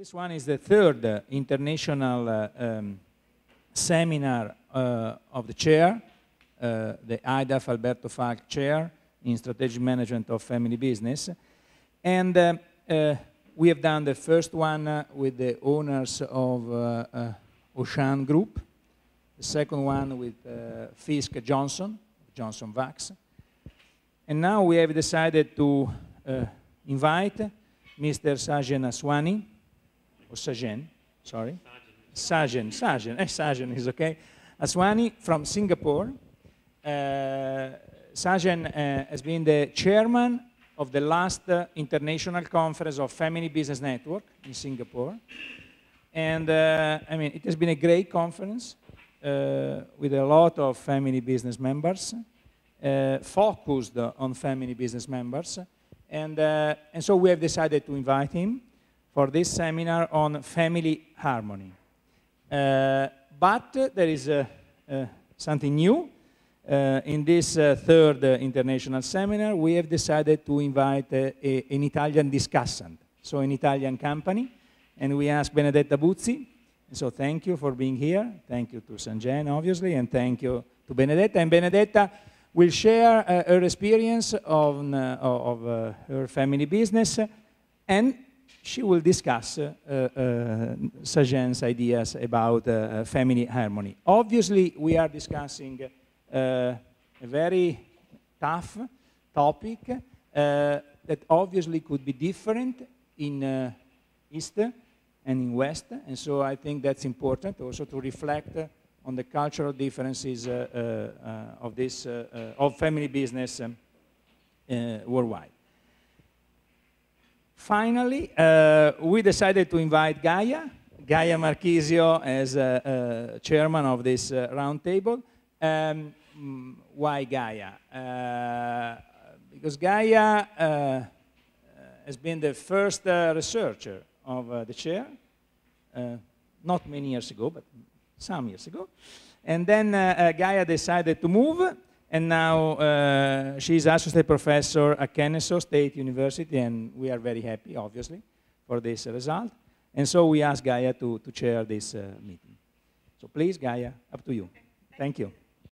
This one is the third uh, international uh, um, seminar uh, of the chair, uh, the AIdAF Alberto Falck Chair in Strategic Management of Family Business. And uh, uh, we have done the first one with the owners of Ocean Group, the second one with Fisk Johnson, Johnson Wax. And now we have decided to invite Mr. Sajan Aswani, or Sajan, sorry. Sajen, Sajen, eh, Sajan is okay. Aswani from Singapore. Uh, Sajan uh, has been the chairman of the last uh, international conference of Family Business Network in Singapore. And uh, I mean, it has been a great conference uh, with a lot of family business members, uh, focused on family business members. And, and so we have decided to invite him for this seminar on family harmony. Uh, but there is uh, uh, something new. Uh, in this uh, third international seminar, we have decided to invite a, an Italian discussant, so an Italian company, and we asked Benedetta Buzzi. So thank you for being here. Thank you to Sanjan, obviously, and thank you to Benedetta. And Benedetta will share her experience on, of her family business, and she will discuss uh, uh, Sajan's ideas about uh, family harmony. Obviously, we are discussing uh, a very tough topic uh, that obviously could be different in uh, East and in West, and so I think that's important also to reflect on the cultural differences of this of family business um, worldwide. Finally, uh, we decided to invite Gaia, Gaia Marchisio, as uh, uh, chairman of this uh, roundtable. Um, mm, why Gaia? Uh, because Gaia uh, has been the first researcher of the chair, not many years ago, but some years ago. And then Gaia decided to move, and now uh, she's associate professor at Kennesaw State University, and we are very happy, obviously, for this result. And so we asked Gaia to, to chair this uh, meeting. So please, Gaia, up to you. Thank you.